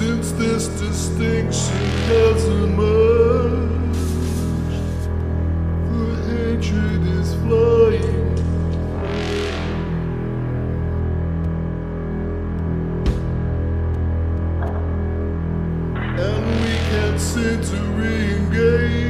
since this distinction has emerged, the hatred is flying. And we can't seem to re-engage.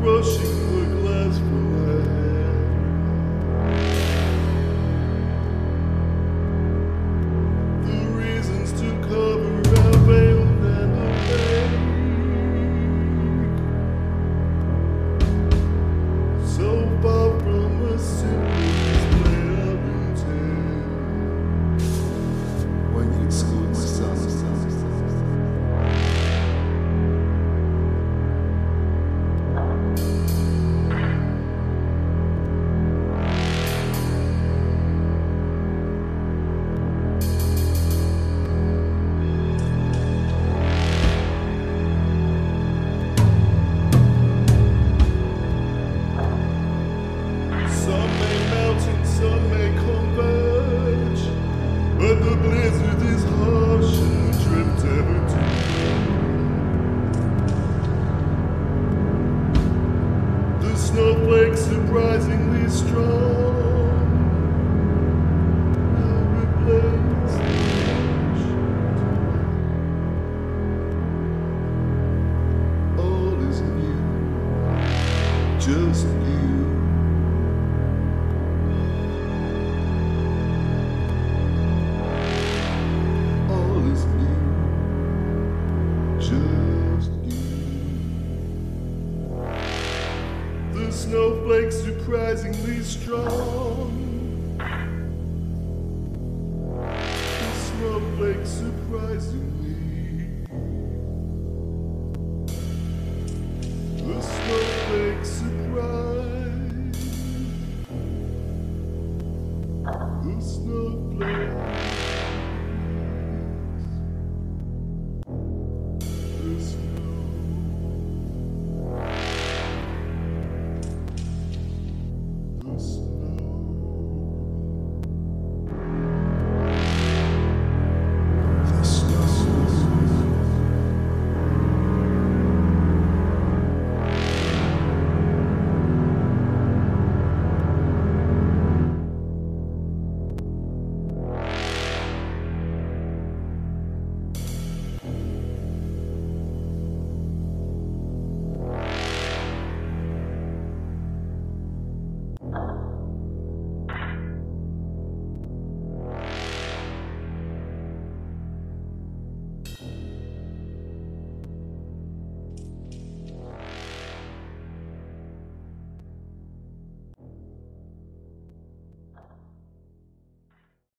rushing surprisingly strong. Now replace the ancient. All is new, just new. snowflake surprisingly strong. The snowflake surprisingly. The snowflake surprise. The snowflake.